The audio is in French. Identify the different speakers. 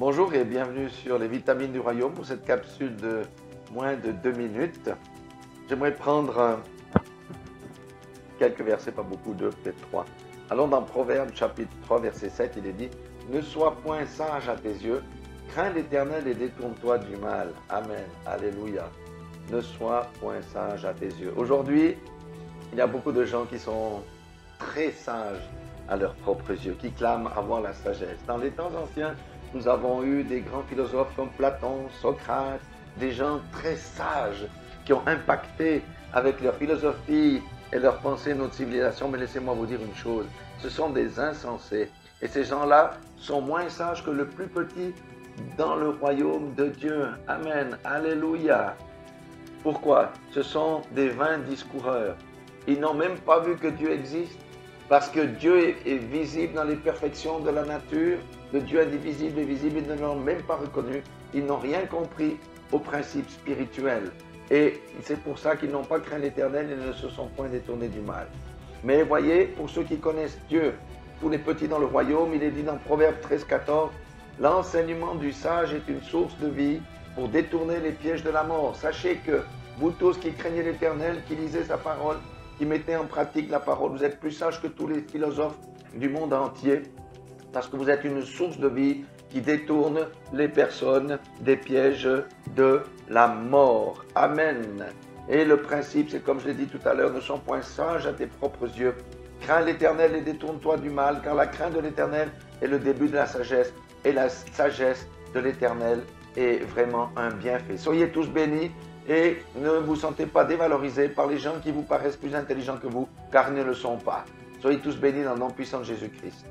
Speaker 1: Bonjour et bienvenue sur les vitamines du royaume pour cette capsule de moins de deux minutes. J'aimerais prendre euh, quelques versets, pas beaucoup, deux, peut-être trois. Allons dans Proverbe chapitre 3, verset 7, il est dit Ne sois point sage à tes yeux, crains l'éternel et détourne-toi du mal. Amen. Alléluia. Ne sois point sage à tes yeux. Aujourd'hui, il y a beaucoup de gens qui sont très sages à leurs propres yeux, qui clament avoir la sagesse. Dans les temps anciens, nous avons eu des grands philosophes comme Platon, Socrate, des gens très sages qui ont impacté avec leur philosophie et leur pensée notre civilisation. Mais laissez-moi vous dire une chose, ce sont des insensés. Et ces gens-là sont moins sages que le plus petit dans le royaume de Dieu. Amen. Alléluia. Pourquoi? Ce sont des vains discoureurs. Ils n'ont même pas vu que Dieu existe parce que Dieu est, visible dans les perfections de la nature, le Dieu indivisible et visible, ils ne l'ont même pas reconnu, ils n'ont rien compris aux principes spirituels. Et c'est pour ça qu'ils n'ont pas craint l'éternel et ne se sont point détournés du mal. Mais voyez, pour ceux qui connaissent Dieu, tous les petits dans le royaume, il est dit dans Proverbe 13, 14, l'enseignement du sage est une source de vie pour détourner les pièges de la mort. Sachez que vous tous qui craignez l'éternel, qui lisez sa parole, qui mettez en pratique la parole. Vous êtes plus sage que tous les philosophes du monde entier parce que vous êtes une source de vie qui détourne les personnes des pièges de la mort. Amen. Et le principe, c'est comme je l'ai dit tout à l'heure, ne sois point sage à tes propres yeux. Crains l'Éternel et détourne-toi du mal, car la crainte de l'Éternel est le début de la sagesse, et la sagesse de l'Éternel est vraiment un bienfait. Soyez tous bénis et ne vous sentez pas dévalorisé par les gens qui vous paraissent plus intelligents que vous, car ils ne le sont pas. Soyez tous bénis dans le nom puissant de Jésus-Christ.